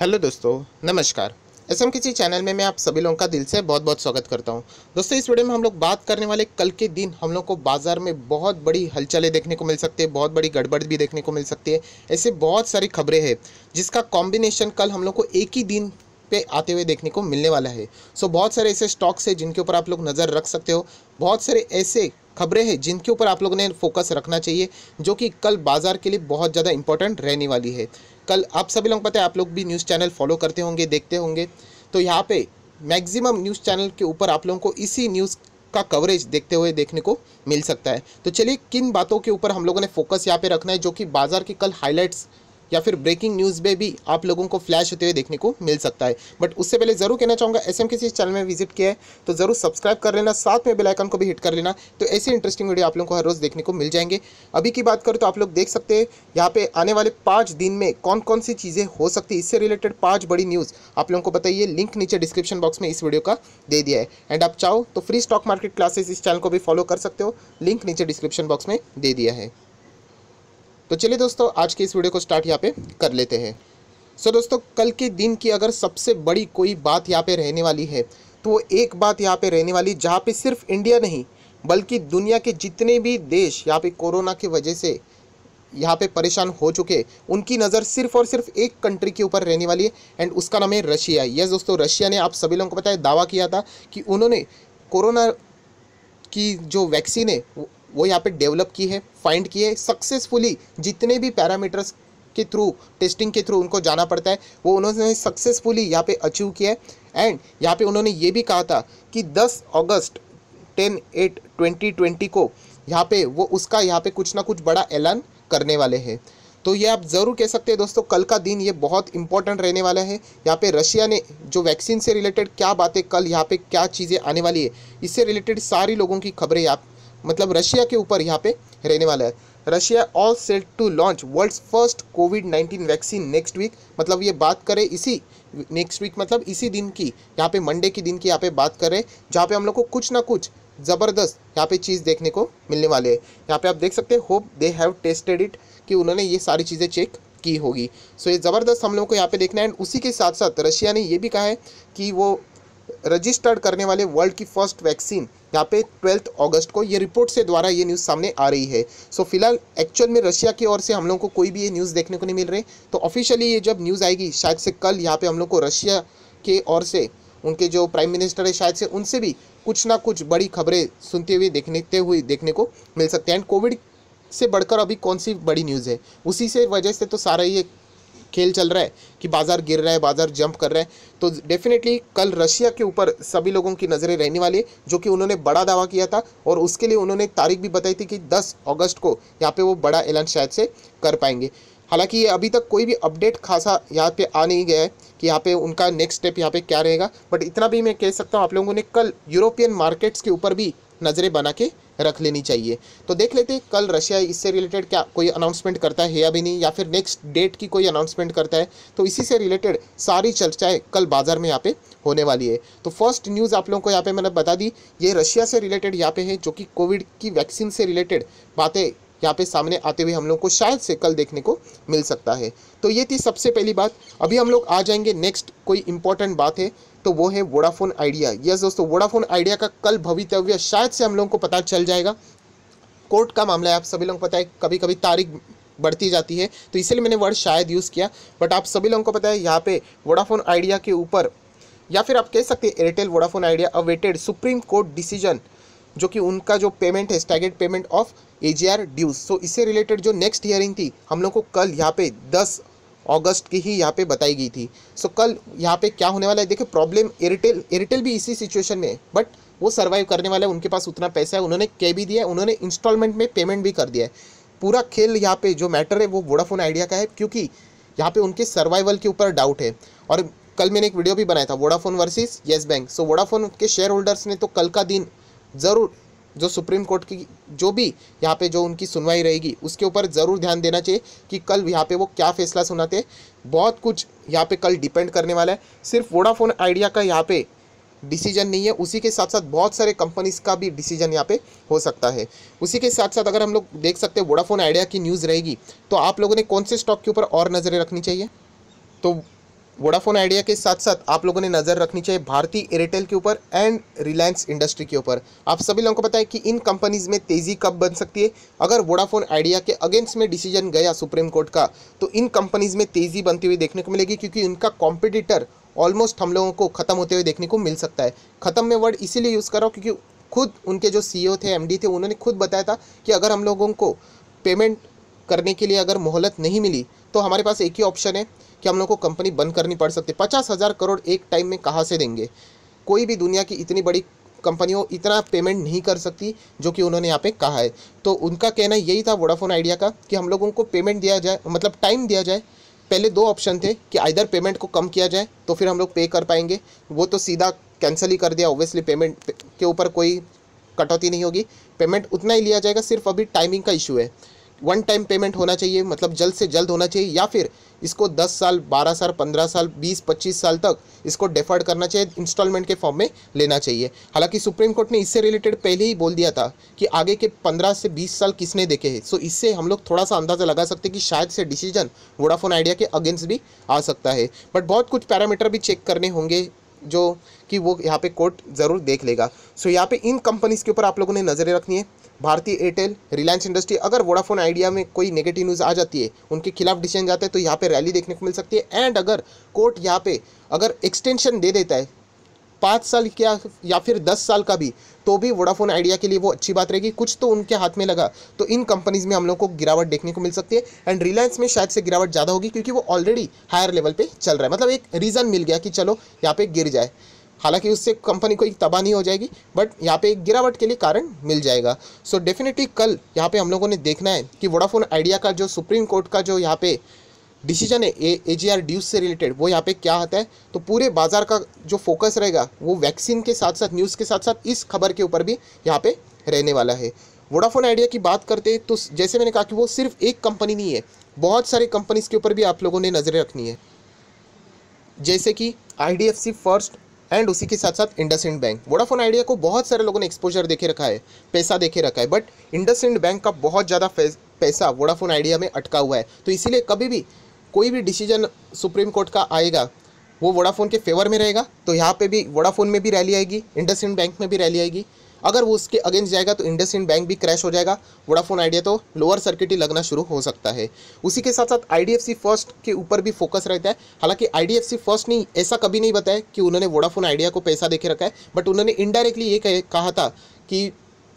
Hello दोस्तों, नमस्कार। S M किसी चैनल में मैं आप सभी लोगों का दिल से बहुत बहुत स्वागत करता हूँ। दोस्तों, इस वीडियो में हम लोग बात करने वाले कल के दिन हम लोग को बाज़ार में बहुत बड़ी हलचलें देखने को मिल सकती है, बहुत बड़ी गड़बड़ भी देखने को मिल सकती है। ऐसे बहुत सारी खबरें हैं, जिसका कॉम्बिनेशन कल हम लोग को एक ही दिन पे आते हुए देखने को मिलने वाला है। सो बहुत सारे ऐसे स्टॉक्स हैं जिनके ऊपर आप लोग नज़र रख सकते हो। बहुत सारे ऐसे खबरें हैं जिनके ऊपर आप लोगों ने फोकस रखना चाहिए, जो कि कल बाज़ार के लिए बहुत ज़्यादा इंपॉर्टेंट रहने वाली है। कल आप सभी लोग पता है, आप लोग भी न्यूज़ चैनल फॉलो करते होंगे, देखते होंगे। तो यहाँ पे मैक्सिमम न्यूज़ चैनल के ऊपर आप लोगों को इसी न्यूज़ का कवरेज देखते हुए देखने को मिल सकता है। तो चलिए, किन बातों के ऊपर हम लोगों ने फोकस यहाँ पे रखना है, जो कि बाज़ार की कल हाईलाइट्स या फिर ब्रेकिंग न्यूज़ में भी आप लोगों को फ्लैश होते हुए देखने को मिल सकता है। बट उससे पहले ज़रूर कहना चाहूँगा एस एम किसी चैनल में विज़िट किया है तो ज़रूर सब्सक्राइब कर लेना, साथ में बेल आइकन को भी हिट कर लेना तो ऐसी इंटरेस्टिंग वीडियो आप लोगों को हर रोज़ देखने को मिल जाएँगे। अभी की बात करें तो आप लोग देख सकते हैं, यहाँ पे आने वाले पाँच दिन में कौन कौन सी चीज़ें हो सकती है, इससे रिलेटेड पाँच बड़ी न्यूज़ आप लोगों को बताइए लिंक नीचे डिस्क्रिप्शन बॉक्स में इस वीडियो का दे दिया है। एंड आप चाहो तो फ्री स्टॉक मार्केट क्लासेस इस चैनल को भी फॉलो कर सकते हो लिंक नीचे डिस्क्रिप्शन बॉक्स में दे दिया है। तो चलिए दोस्तों, आज के इस वीडियो को स्टार्ट यहाँ पे कर लेते हैं। सो दोस्तों, कल के दिन की अगर सबसे बड़ी कोई बात यहाँ पे रहने वाली है तो वो एक बात यहाँ पे रहने वाली जहाँ पे सिर्फ़ इंडिया नहीं, बल्कि दुनिया के जितने भी देश यहाँ पे कोरोना की वजह से यहाँ पे परेशान हो चुके, उनकी नज़र सिर्फ़ और सिर्फ़ एक कंट्री के ऊपर रहने वाली है एंड उसका नाम है रशिया यस दोस्तों रशिया ने आप सभी लोगों को पता है, दावा किया था कि उन्होंने कोरोना की जो वैक्सीन है वो यहाँ पे डेवलप की है फाइंड की है सक्सेसफुली जितने भी पैरामीटर्स के थ्रू टेस्टिंग के थ्रू उनको जाना पड़ता है, वो उन्होंने सक्सेसफुली यहाँ पे अचीव किया है। एंड यहाँ पे उन्होंने ये भी कहा था कि 10 अगस्त 10 एट 2020 को यहाँ पे वो उसका यहाँ पे कुछ ना कुछ बड़ा ऐलान करने वाले हैं। तो ये आप ज़रूर कह सकते हैं दोस्तों, कल का दिन ये बहुत इंपॉर्टेंट रहने वाला है। यहाँ पे रशिया ने जो वैक्सीन से रिलेटेड क्या बातें, कल यहाँ पे क्या चीज़ें आने वाली है, इससे रिलेटेड सारी लोगों की खबरें आप मतलब रशिया के ऊपर यहाँ पे रहने वाला है। Russia all set to launch world's first COVID nineteen vaccine next week मतलब ये बात करें इसी नेक्स्ट वीक मतलब इसी दिन की यहाँ पे मंडे के दिन की यहाँ पे बात करें जहाँ पे हम लोग को कुछ ना कुछ ज़बरदस्त यहाँ पे चीज़ देखने को मिलने वाले हैं। यहाँ पे आप देख सकते हैं hope they have tested it कि उन्होंने ये सारी चीज़ें चेक की होगी। सो so, ये ज़बरदस्त हम लोग को यहाँ पे देखना है। एंड उसी के साथ साथ रशिया ने ये भी कहा है कि वो रजिस्टर्ड करने वाले वर्ल्ड की फ़र्स्ट वैक्सीन यहाँ पे ट्वेल्थ अगस्त को। ये रिपोर्ट से द्वारा ये न्यूज़ सामने आ रही है। सो फ़िलहाल एक्चुअल में रशिया की ओर से हम लोग को कोई भी ये न्यूज़ देखने को नहीं मिल रही। तो ऑफिशियली ये जब न्यूज़ आएगी, शायद से कल यहाँ पे हम लोग को रशिया के ओर से, उनके जो प्राइम मिनिस्टर है, शायद से उनसे भी कुछ ना कुछ बड़ी खबरें सुनते हुए देखने हुए देखने को मिल सकते हैं। एंड कोविड से बढ़कर अभी कौन सी बड़ी न्यूज़ है? उसी से वजह से तो सारा ये खेल चल रहा है कि बाज़ार गिर रहा है, बाज़ार जंप कर रहा है तो डेफिनेटली कल रशिया के ऊपर सभी लोगों की नज़रें रहने वाली है, जो कि उन्होंने बड़ा दावा किया था और उसके लिए उन्होंने तारीख भी बताई थी कि 10 अगस्त को यहाँ पे वो बड़ा ऐलान शायद से कर पाएँगे। हालाँकि ये अभी तक कोई भी अपडेट खासा यहाँ पे आ नहीं गया है कि यहाँ पे उनका नेक्स्ट स्टेप यहाँ पे क्या रहेगा बट इतना भी मैं कह सकता हूँ आप लोगों ने कल यूरोपियन मार्केट्स के ऊपर भी नज़रें बना के रख लेनी चाहिए। तो देख लेते कल रशिया इससे रिलेटेड क्या कोई अनाउंसमेंट करता है या भी नहीं, या फिर नेक्स्ट डेट की कोई अनाउंसमेंट करता है तो इसी से रिलेटेड सारी चर्चाएँ कल बाज़ार में यहाँ पे होने वाली है। तो फ़र्स्ट न्यूज़ आप लोगों को यहाँ पे मैंने बता दी, ये रशिया से रिलेटेड यहाँ पे है, जो कि कोविड की वैक्सीन से रिलेटेड बातें यहाँ पे सामने आते हुए हम लोग को शायद से कल देखने को मिल सकता है। तो ये थी सबसे पहली बात। अभी हम लोग आ जाएँगे नेक्स्ट कोई इंपॉर्टेंट बात है तो वो है वोडाफोन आइडिया यस दोस्तों वोडाफोन आइडिया का कल भवितव्य शायद से हम लोगों को पता चल जाएगा। कोर्ट का मामला है, आप सभी लोगों को पता है कभी कभी तारीख बढ़ती जाती है तो इसलिए मैंने वर्ड शायद यूज़ किया बट आप सभी लोगों को पता है, यहाँ पे वोडाफोन आइडिया के ऊपर, या फिर आप कह सकते हैं Airtel Vodafone Idea awaited Supreme Court decision जो कि उनका जो पेमेंट है staggered payment of A G R dues so इससे रिलेटेड जो नेक्स्ट हियरिंग थी, हम लोग को कल यहाँ पे दस अगस्त की ही यहाँ पे बताई गई थी। सो so, कल यहाँ पे क्या होने वाला है? देखिए प्रॉब्लम एयरटेल एयरटेल भी इसी सिचुएशन में है बट वो सर्वाइव करने वाला है उनके पास उतना पैसा है उन्होंने कह भी दिया है उन्होंने इंस्टॉलमेंट में पेमेंट भी कर दिया है। पूरा खेल यहाँ पे जो मैटर है वो वोडाफोन आइडिया का है क्योंकि यहाँ पे उनके सर्वाइवल के ऊपर डाउट है। और कल मैंने एक वीडियो भी बनाया था Vodafone versus Yes Bank so Vodafone के शेयर होल्डर्स ने तो कल का दिन ज़रूर जो सुप्रीम कोर्ट की, जो भी यहाँ पे जो उनकी सुनवाई रहेगी, उसके ऊपर ज़रूर ध्यान देना चाहिए कि कल यहाँ पे वो क्या फैसला सुनाते बहुत कुछ यहाँ पे कल डिपेंड करने वाला है। सिर्फ़ वोडाफोन आइडिया का यहाँ पे डिसीज़न नहीं है। उसी के साथ साथ बहुत सारे कंपनीज़ का भी डिसीज़न यहाँ पे हो सकता है। उसी के साथ साथ अगर हम लोग देख सकते हैं वोडाफोन आइडिया की न्यूज़ रहेगी तो आप लोगों ने कौन से स्टॉक के ऊपर और नज़रें रखनी चाहिए? तो वोडाफोन आइडिया के साथ साथ आप लोगों ने नज़र रखनी चाहिए भारतीय एयरटेल के ऊपर एंड रिलायंस इंडस्ट्री के ऊपर। आप सभी लोगों को पता है कि इन कंपनीज़ में तेज़ी कब बन सकती है? अगर वोडाफोन आइडिया के अगेंस्ट में डिसीज़न गया सुप्रीम कोर्ट का तो इन कंपनीज़ में तेज़ी बनती हुई देखने को मिलेगी क्योंकि उनका कॉम्पिटिटर ऑलमोस्ट हम लोगों को ख़त्म होते हुए देखने को मिल सकता है। ख़त्म में वर्ड इसीलिए यूज़ कर रहा हूँ क्योंकि खुद उनके जो सी थे एमडी थे, उन्होंने खुद बताया था कि अगर हम लोगों को पेमेंट करने के लिए अगर मोहलत नहीं मिली तो हमारे पास एक ही ऑप्शन है कि हम लोग को कंपनी बंद करनी पड़ सकती है। पचास हज़ार करोड़ एक टाइम में कहाँ से देंगे? कोई भी दुनिया की इतनी बड़ी कंपनियों इतना पेमेंट नहीं कर सकती, जो कि उन्होंने यहाँ पे कहा है। तो उनका कहना यही था वोडाफोन आइडिया का, कि हम लोगों को पेमेंट दिया जाए मतलब टाइम दिया जाए। पहले दो ऑप्शन थे, कि आइधर पेमेंट को कम किया जाए तो फिर हम लोग पे कर पाएँगे। वो तो सीधा कैंसिल ही कर दिया ओबियसली पेमेंट के ऊपर कोई कटौती नहीं होगी। पेमेंट उतना ही लिया जाएगा, सिर्फ़ अभी टाइमिंग का इशू है। वन टाइम पेमेंट होना चाहिए मतलब जल्द से जल्द होना चाहिए, या फिर इसको 10 साल 12 साल 15 साल 20 25 साल तक इसको डेफर्ड करना चाहिए इंस्टॉलमेंट के फॉर्म में लेना चाहिए। हालाँकि सुप्रीम कोर्ट ने इससे रिलेटेड पहले ही बोल दिया था कि आगे के 15 से 20 साल किसने देखे हैं। सो इससे हम लोग थोड़ा सा अंदाज़ा लगा सकते हैं कि शायद से डिसीज़न वोडाफोन आइडिया के अगेंस्ट भी आ सकता है। बट बहुत कुछ पैरामीटर भी चेक करने होंगे जो कि वो यहाँ पे कोर्ट ज़रूर देख लेगा। सो so, यहाँ पे इन कंपनीज़ के ऊपर आप लोगों ने नज़रें रखनी है। भारतीय एयरटेल रिलायंस इंडस्ट्री अगर वोडाफोन आइडिया में कोई नेगेटिव न्यूज़ आ जाती है, उनके खिलाफ डिसीज़न जाता है तो यहाँ पे रैली देखने को मिल सकती है। एंड अगर कोर्ट यहाँ पे अगर एक्सटेंशन दे देता है, पाँच साल क्या या फिर दस साल का भी तो भी वोडाफोन आइडिया के लिए वो अच्छी बात रहेगी। कुछ तो उनके हाथ में लगा तो इन कंपनीज़ में हम लोग को गिरावट देखने को मिल सकती है। एंड रिलायंस में शायद से गिरावट ज़्यादा होगी, क्योंकि वो ऑलरेडी हायर लेवल पे चल रहा है। मतलब एक रीज़न मिल गया कि चलो, यहाँ पे गिर जाए। हालाँकि उससे कंपनी को एक तबाह नहीं हो जाएगी बट यहाँ पे एक गिरावट के लिए कारण मिल जाएगा। सो so डेफिनेटली कल यहाँ पे हम लोगों ने देखना है कि वोडाफोन आइडिया का जो सुप्रीम कोर्ट का जो यहाँ पे डिसीज़न है A A G R dues से रिलेटेड वो यहाँ पे क्या आता है? तो पूरे बाज़ार का जो फोकस रहेगा, वो वैक्सीन के साथ साथ न्यूज़ के साथ साथ इस खबर के ऊपर भी यहाँ पे रहने वाला है। वोडाफोन आइडिया की बात करते तो जैसे मैंने कहा कि वो सिर्फ़ एक कंपनी नहीं है, बहुत सारे कंपनीज़ के ऊपर भी आप लोगों ने नज़रें रखनी है। जैसे कि I D F C first and उसी के साथ साथ इंडस बैंक वोडाफोन आइडिया को बहुत सारे लोगों ने एक्सपोजर देखे रखा है, पैसा देखे रखा है बट इंडस बैंक का बहुत ज़्यादा पैसा वोडाफोन आइडिया में अटका हुआ है। तो इसीलिए कभी भी कोई भी डिसीज़न सुप्रीम कोर्ट का आएगा, वो वोडाफोन के फेवर में रहेगा तो यहाँ पे भी वोडाफोन में भी रैली आएगी इंडस बैंक में भी रैली आएगी। अगर वो उसके अगेंस्ट जाएगा तो इंडस बैंक भी क्रैश हो जाएगा। वोडाफोन आइडिया तो लोअर सर्किट ही लगना शुरू हो सकता है। उसी के साथ साथ आईडीएफसी फ़र्स्ट के ऊपर भी फोकस रहता है। हालाँकि आईडीएफसी फ़र्स्ट ने ऐसा कभी नहीं बताया कि उन्होंने वोडाफोन आइडिया को पैसा देखे रखा है बट उन्होंने इनडायरेक्टली ये कहा था कि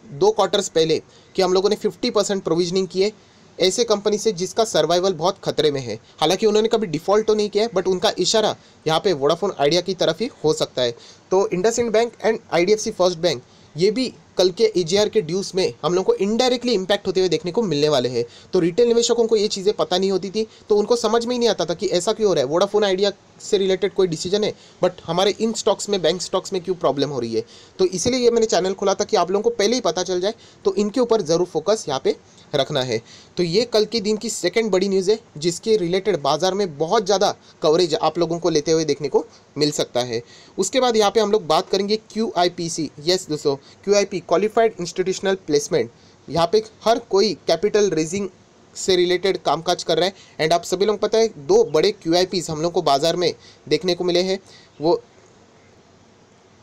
दो क्वार्टर्स पहले कि हम लोगों ने फिफ्टी परसेंट प्रोविजनिंग किए। ऐसे कंपनी से जिसका सर्वाइवल बहुत खतरे में है। हालाँकि उन्होंने कभी डिफ़ॉल्ट तो नहीं किया बट उनका इशारा यहाँ पे वोडाफोन आइडिया की तरफ़ ही हो सकता है। तो Indus bank and IDFC first bank ये भी कल के एजीआर के ड्यूज में हम लोग को इनडायरेक्टली इंपैक्ट होते हुए देखने को मिलने वाले हैं। तो रिटेल निवेशकों को ये चीज़ें पता नहीं होती थी तो उनको समझ में ही नहीं आता था कि ऐसा क्यों हो रहा है। वोडाफोन आइडिया से रिलेटेड कोई डिसीज़न है बट हमारे इन स्टॉक्स में बैंक स्टॉक्स में क्यों प्रॉब्लम हो रही है? तो इसीलिए ये मैंने चैनल खोला था कि आप लोगों को पहले ही पता चल जाए तो इनके ऊपर ज़रूर फोकस यहाँ पे रखना है। तो ये कल के दिन की सेकेंड बड़ी न्यूज़ है, जिसके रिलेटेड बाज़ार में बहुत ज़्यादा कवरेज आप लोगों को लेते हुए देखने को मिल सकता है। उसके बाद यहाँ पे हम लोग बात करेंगे Q I P see yes दोस्तों Q I P qualified institutional placement यहाँ पे हर कोई कैपिटल रेजिंग से रिलेटेड कामकाज कर रहे हैं। एंड आप सभी लोग पता है, दो बड़े क्यू हम लोग को बाज़ार में देखने को मिले हैं। वो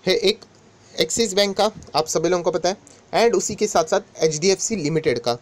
है एक एक्सिस बैंक का, आप सभी लोगों को पता है। एंड उसी के साथ साथ एच लिमिटेड का।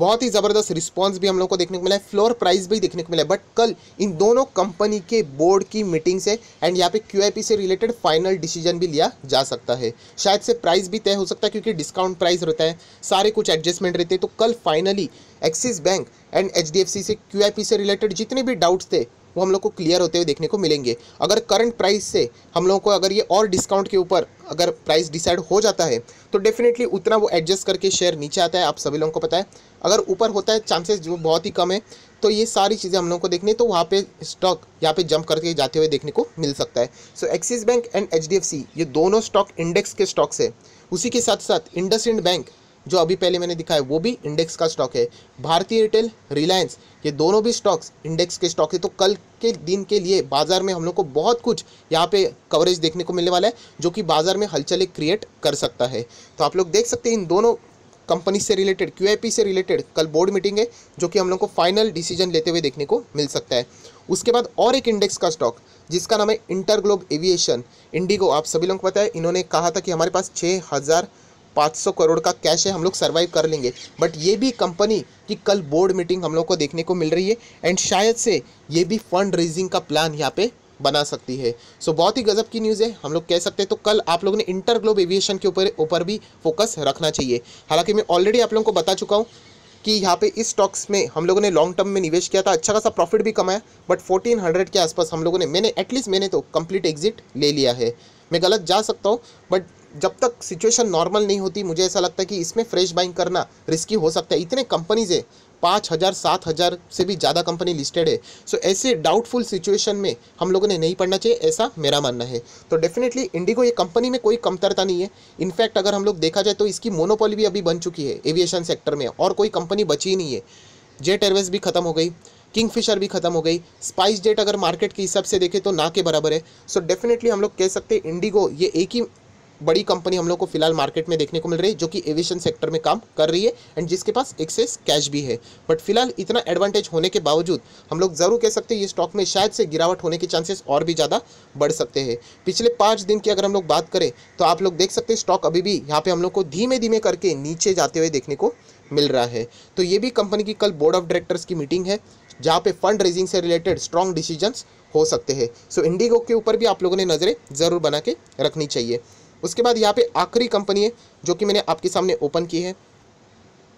बहुत ही ज़बरदस्त रिस्पॉन्स भी हम लोग को देखने को मिला है। फ्लोर प्राइस भी देखने को मिला है। बट कल इन दोनों कंपनी के बोर्ड की मीटिंग से एंड यहाँ पे क्यूआईपी से रिलेटेड फाइनल डिसीज़न भी लिया जा सकता है। शायद से प्राइस भी तय हो सकता है क्योंकि डिस्काउंट प्राइस रहता है। सारे कुछ एडजस्टमेंट रहते हैं। तो कल finally Axis bank and HDFC से क्यूआईपी से रिलेटेड जितने भी डाउट्स थे वो हम लोग को क्लियर होते हुए देखने को मिलेंगे। अगर करंट प्राइस से हम लोगों को अगर ये और डिस्काउंट के ऊपर अगर प्राइस डिसाइड हो जाता है तो डेफिनेटली उतना वो एडजस्ट करके शेयर नीचे आता है, आप सभी लोगों को पता है। अगर ऊपर होता है चांसेस जो बहुत ही कम है तो ये सारी चीज़ें हम लोग को देखनी तो वहाँ पे स्टॉक यहाँ पे जंप करके जाते हुए देखने को मिल सकता है। So Axis Bank and HDFC ये दोनों स्टॉक इंडेक्स के स्टॉक्स है। उसी के साथ साथ इंडस इंड बैंक जो अभी पहले मैंने दिखाया वो भी इंडेक्स का स्टॉक है। भारतीय एयरटेल रिलायंस ये दोनों भी स्टॉक्स इंडेक्स के स्टॉक है। तो कल के दिन के लिए बाज़ार में हम लोग को बहुत कुछ यहाँ पे कवरेज देखने को मिलने वाला है, जो कि बाज़ार में हलचल क्रिएट कर सकता है। तो आप लोग देख सकते हैं इन दोनों कंपनी से रिलेटेड क्यूआईपी से रिलेटेड कल बोर्ड मीटिंग है, जो कि हम लोग को फाइनल डिसीज़न लेते हुए देखने को मिल सकता है। उसके बाद और एक इंडेक्स का स्टॉक जिसका नाम है इंटर ग्लोब एविएशन इंडिगो आप सभी लोगों को पता है, इन्होंने कहा था कि हमारे पास छः हज़ार पाँच सौ करोड़ का कैश है हम लोग सर्वाइव कर लेंगे। बट ये भी कंपनी की कल बोर्ड मीटिंग हम लोग को देखने को मिल रही है एंड शायद से ये भी फंड रेजिंग का प्लान यहाँ पे बना सकती है। सो so, बहुत ही गजब की न्यूज़ है हम लोग कह सकते हैं तो कल आप लोगों ने इंटर ग्लोब एविएशन के ऊपर ऊपर भी फोकस रखना चाहिए। हालाँकि मैं ऑलरेडी आप लोगों को बता चुका हूँ कि यहाँ पे इस स्टॉक्स में हम लोगों ने लॉन्ग टर्म में निवेश किया था अच्छा खासा प्रॉफिट भी कमाया बट 1400 के आसपास हम लोगों ने मैंने एटलीस्ट मैंने तो कंप्लीट एग्जिट ले लिया है। मैं गलत जा सकता हूँ बट जब तक सिचुएशन नॉर्मल नहीं होती मुझे ऐसा लगता है कि इसमें फ्रेश बाइंग करना रिस्की हो सकता है। इतने कंपनीज़ है पाँच हज़ार सात हज़ार से भी ज़्यादा कंपनी लिस्टेड है। सो so, ऐसे डाउटफुल सिचुएशन में हम लोगों ने नहीं पढ़ना चाहिए ऐसा मेरा मानना है। तो डेफिनेटली इंडिगो ये कंपनी में कोई कमतरता नहीं है। इनफैक्ट अगर हम लोग देखा जाए तो इसकी मोनोपोली भी अभी बन चुकी है एविएशन सेक्टर में और कोई कंपनी बची ही नहीं है। जेट एयरवेज भी खत्म हो गई किंगफिशर भी खत्म हो गई। स्पाइस जेट अगर मार्केट के हिसाब से देखें तो ना के बराबर है। सो so डेफिनेटली हम लोग कह सकते हैं इंडिगो ये एक ही बड़ी कंपनी हम लोग को फ़िलहाल मार्केट में देखने को मिल रही है, जो कि एविएशन सेक्टर में काम कर रही है एंड जिसके पास एक्सेस कैश भी है। बट फ़िलहाल इतना एडवांटेज होने के बावजूद हम लोग ज़रूर कह सकते हैं, ये स्टॉक में शायद से गिरावट होने के चांसेस और भी ज़्यादा बढ़ सकते हैं। पिछले पाँच दिन की अगर हम लोग बात करें तो आप लोग देख सकते हैं स्टॉक अभी भी यहाँ पर हम लोग को धीमे धीमे करके नीचे जाते हुए देखने को मिल रहा है। तो ये भी कंपनी की कल बोर्ड ऑफ़ डायरेक्टर्स की मीटिंग है, जहाँ पे फंड रेजिंग से रिलेटेड स्ट्रॉन्ग डिसीजंस हो सकते हैं। सो इंडिगो के ऊपर भी आप लोगों ने नज़रें ज़रूर बना के रखनी चाहिए। उसके बाद यहाँ पे आखिरी कंपनी है, जो कि मैंने आपके सामने ओपन की है,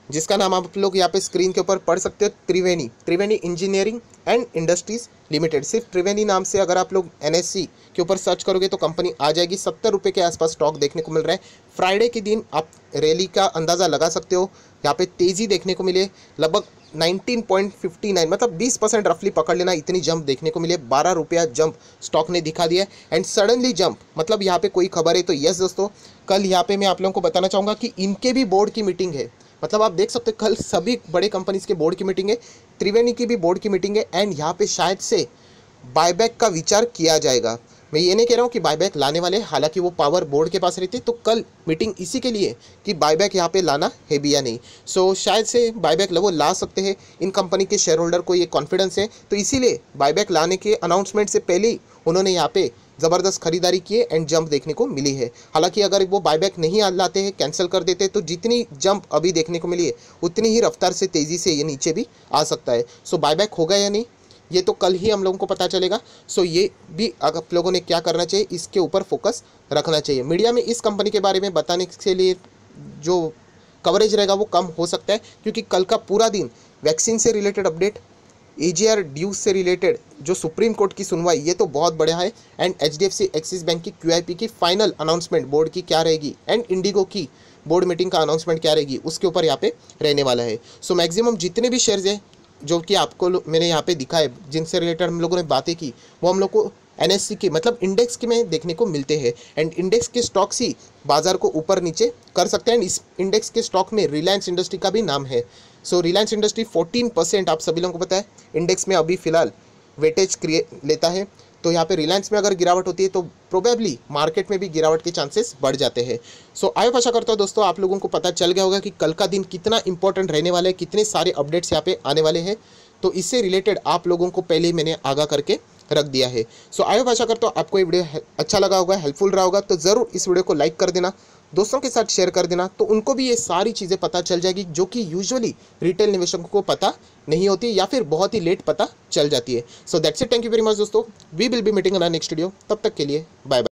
जिसका नाम आप लोग यहाँ पे स्क्रीन के ऊपर पढ़ सकते हो, Triveni. Triveni engineering and industries limited सिर्फ़ त्रिवेणी नाम से अगर आप लोग एनएससी के ऊपर सर्च करोगे तो कंपनी आ जाएगी। सत्तर रुपये के आसपास स्टॉक देखने को मिल रहा है। फ्राइडे के दिन आप रैली का अंदाज़ा लगा सकते हो। यहाँ पे तेज़ी देखने को मिले। लगभग 19.59 मतलब 20 परसेंट रफली पकड़ लेना, इतनी जंप देखने को मिले बारह रुपया जंप स्टॉक ने दिखा दिया एंड सडनली जंप मतलब यहाँ पे कोई खबर है तो यस दोस्तों। कल यहाँ पे मैं आप लोगों को बताना चाहूँगा कि इनके भी बोर्ड की मीटिंग है। मतलब आप देख सकते हो, कल सभी बड़े कंपनीज़ के बोर्ड की मीटिंग है, त्रिवेणी की भी बोर्ड की मीटिंग है एंड यहाँ पे शायद से बायबैक का विचार किया जाएगा। मैं ये नहीं कह रहा हूँ कि बायबैक लाने वाले हालाँकि वो पावर बोर्ड के पास रहती तो कल मीटिंग इसी के लिए कि बायबैक यहाँ पे लाना है भी या नहीं। सो so, शायद से बायबैक वो ला सकते हैं। इन कंपनी के शेयर होल्डर को ये कॉन्फिडेंस है। तो इसीलिए बायबैक लाने के अनाउंसमेंट से पहले ही उन्होंने यहाँ पे ज़बरदस्त खरीदारी किए एंड जंप देखने को मिली है। हालाँकि अगर वो बायबैक नहीं लाते हैं कैंसिल कर देते तो जितनी जंप अभी देखने को मिली है उतनी ही रफ्तार से तेज़ी से ये नीचे भी आ सकता है। सो बायबैक होगा या नहीं ये तो कल ही हम लोगों को पता चलेगा। सो ये भी आप लोगों ने क्या करना चाहिए इसके ऊपर फोकस रखना चाहिए। मीडिया में इस कंपनी के बारे में बताने के लिए जो कवरेज रहेगा वो कम हो सकता है क्योंकि कल का पूरा दिन वैक्सीन से रिलेटेड अपडेट ए ड्यूज से रिलेटेड जो सुप्रीम कोर्ट की सुनवाई ये तो बहुत बढ़िया है। And H D F C Axis Bank की क्यूआईपी की फाइनल अनाउंसमेंट बोर्ड की क्या रहेगी? एंड इंडिगो की बोर्ड मीटिंग का अनाउंसमेंट क्या रहेगी? उसके ऊपर यहाँ पे रहने वाला है। सो so, मैक्सिमम जितने भी शेयर्स हैं जो कि आपको मैंने यहाँ पे दिखा है, जिनसे रिलेटेड हम लोगों ने बातें की, वो हम लोग को एनएससी के मतलब इंडेक्स के में देखने को मिलते हैं। एंड इंडेक्स के स्टॉक्स ही बाज़ार को ऊपर नीचे कर सकते हैं। इस इंडेक्स के स्टॉक में रिलायंस इंडस्ट्री का भी नाम है। सो रिलायंस इंडस्ट्री 14 परसेंट आप सभी लोगों को पता है इंडेक्स में अभी फ़िलहाल वेटेज क्रिए लेता है। तो यहाँ पे रिलायंस में अगर गिरावट होती है तो प्रोबेबली मार्केट में भी गिरावट के चांसेस बढ़ जाते हैं। सो आई आशा करता हूँ दोस्तों, आप लोगों को पता चल गया होगा कि कल का दिन कितना इंपॉर्टेंट रहने वाला है, कितने सारे अपडेट्स यहाँ पे आने वाले हैं। तो इससे रिलेटेड आप लोगों को पहले ही मैंने आगा करके रख दिया है। सो आई आशा करता हूँ आपको ये वीडियो अच्छा लगा होगा हेल्पफुल रहा होगा तो ज़रूर इस वीडियो को लाइक कर देना। दोस्तों के साथ शेयर कर देना तो उनको भी ये सारी चीज़ें पता चल जाएगी, जो कि यूजुअली रिटेल निवेशकों को पता नहीं होती या फिर बहुत ही लेट पता चल जाती है। So that's it thank you very much दोस्तों. We will be meeting next video तब तक के लिए बाय बाय